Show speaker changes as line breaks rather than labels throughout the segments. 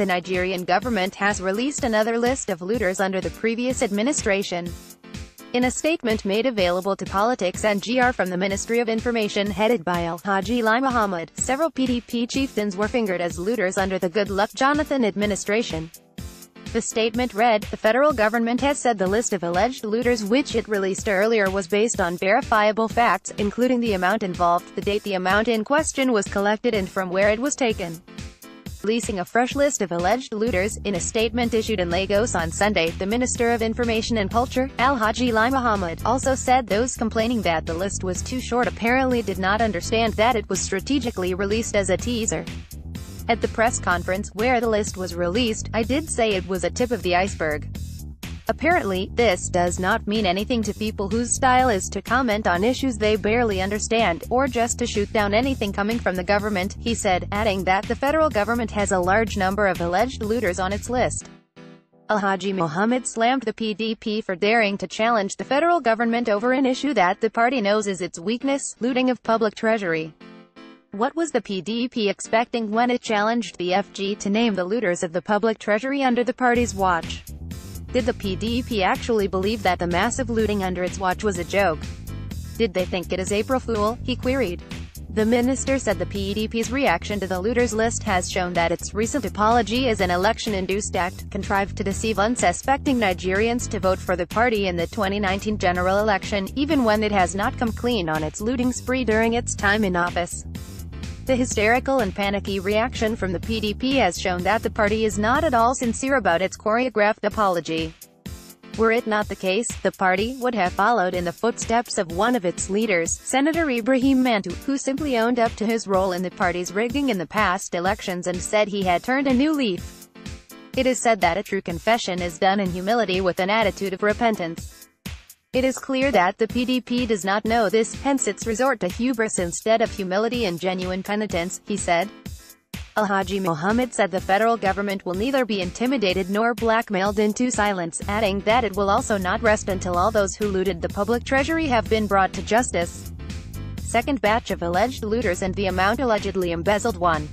the Nigerian government has released another list of looters under the previous administration. In a statement made available to PoliticsNGR from the Ministry of Information headed by Alhaji Lai Mohammed, several PDP chieftains were fingered as looters under the Goodluck Jonathan administration. The statement read, the federal government has said the list of alleged looters which it released earlier was based on verifiable facts, including the amount involved, the date the amount in question was collected and from where it was taken releasing a fresh list of alleged looters. In a statement issued in Lagos on Sunday, the Minister of Information and Culture, Alhaji Lai Mohammed, also said those complaining that the list was too short apparently did not understand that it was strategically released as a teaser. At the press conference, where the list was released, I did say it was a tip of the iceberg. Apparently, this does not mean anything to people whose style is to comment on issues they barely understand, or just to shoot down anything coming from the government, he said, adding that the federal government has a large number of alleged looters on its list. Alhaji Mohammed slammed the PDP for daring to challenge the federal government over an issue that the party knows is its weakness, looting of public treasury. What was the PDP expecting when it challenged the FG to name the looters of the public treasury under the party's watch? Did the PDP actually believe that the massive looting under its watch was a joke? Did they think it is April Fool? He queried. The minister said the PDP's reaction to the looters list has shown that its recent apology is an election-induced act, contrived to deceive unsuspecting Nigerians to vote for the party in the 2019 general election, even when it has not come clean on its looting spree during its time in office. The hysterical and panicky reaction from the PDP has shown that the party is not at all sincere about its choreographed apology. Were it not the case, the party would have followed in the footsteps of one of its leaders, Senator Ibrahim Mantu, who simply owned up to his role in the party's rigging in the past elections and said he had turned a new leaf. It is said that a true confession is done in humility with an attitude of repentance. It is clear that the PDP does not know this, hence its resort to hubris instead of humility and genuine penitence, he said. Alhaji Mohammed said the federal government will neither be intimidated nor blackmailed into silence, adding that it will also not rest until all those who looted the public treasury have been brought to justice. Second batch of alleged looters and the amount allegedly embezzled one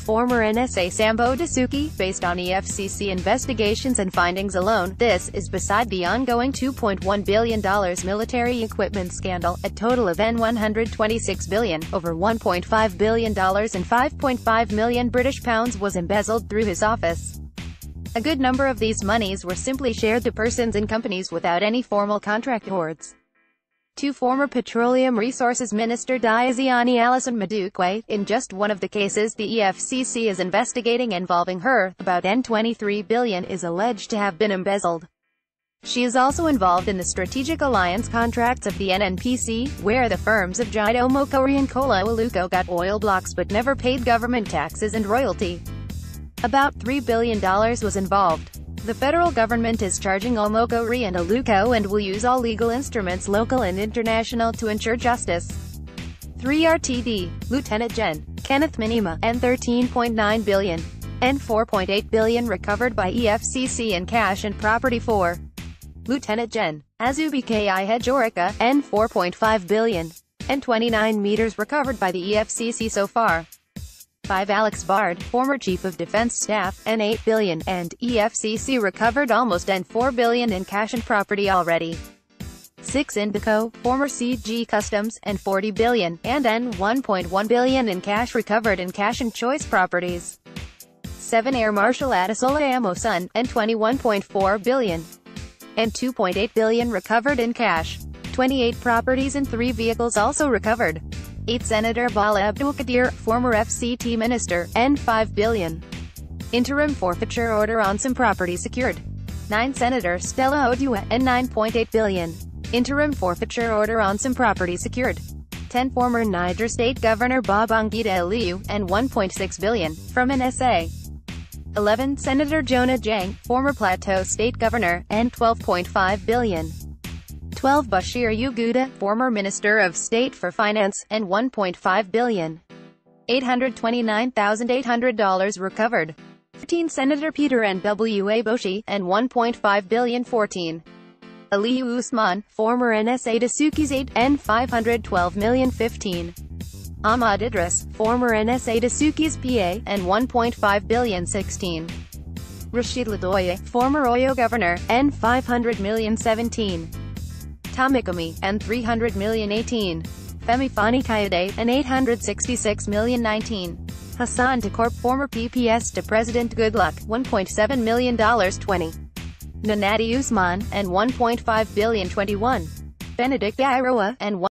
former NSA Sambo Dasuki, based on EFCC investigations and findings alone. This is beside the ongoing $2.1 billion military equipment scandal, a total of N126 billion, over $1.5 billion and 5.5 million British pounds was embezzled through his office. A good number of these monies were simply shared to persons and companies without any formal contract awards to former Petroleum Resources Minister Diezani Alison Madueke. In just one of the cases the EFCC is investigating involving her, about N23 billion is alleged to have been embezzled. She is also involved in the strategic alliance contracts of the NNPC, where the firms of Jide Omokori and Kola Aluko got oil blocks but never paid government taxes and royalty. About $3 billion was involved. The federal government is charging Omokori and Aluko and will use all legal instruments local and international to ensure justice. 3 RTD, Lieutenant Gen. Kenneth Minimah, N 13.9 billion, N 4.8 billion recovered by EFCC in cash and property 4. Lieutenant Gen. Azubuike Ihejirika, N 4.5 billion, N 29 meters recovered by the EFCC so far. 5 Alex Badeh, former Chief of Defense Staff, and 8 billion, and EFCC recovered almost N 4 billion in cash and property already. 6 Inde Dikko, former CG Customs, and 40 billion, and N 1.1 billion in cash recovered in cash and choice properties. 7 Air Marshal Adesola Amosun, and 21.4 billion, and 2.8 billion recovered in cash. 28 properties and 3 vehicles also recovered. 8 Senator Bala Abdul Qadir, former FCT minister, and 5 billion. Interim forfeiture order on some property secured. 9 Senator Stella Oduah, and 9.8 billion. Interim forfeiture order on some property secured. 10 Former Niger State Governor Babangida Aliyu, and 1.6 billion, from NSA. 11 Senator Jonah Jang, former Plateau State Governor, and 12.5 billion. 12 Bashir Yuguda, former Minister of State for Finance, and $1.5 billion. $829,800 recovered. 15 Senator Peter Nwaoboshi, and $1.5 billion 14. Aliyu Usman, former NSA Dasuki's 8, and $512 million 15. Ahmad Idris, former NSA Dasuki's PA, and $1.5 billion 16. Rashid Ladoja, former Oyo governor, N 500 million 17. Tom Ikimi, N 300 million 18. Femi Fani Kayode, N 866 million 19. Hassan Tukur, former PPS to President Goodluck, $1.7 million 20. Nenadi Usman, and $1.5 billion 21. Benedict Iroa, and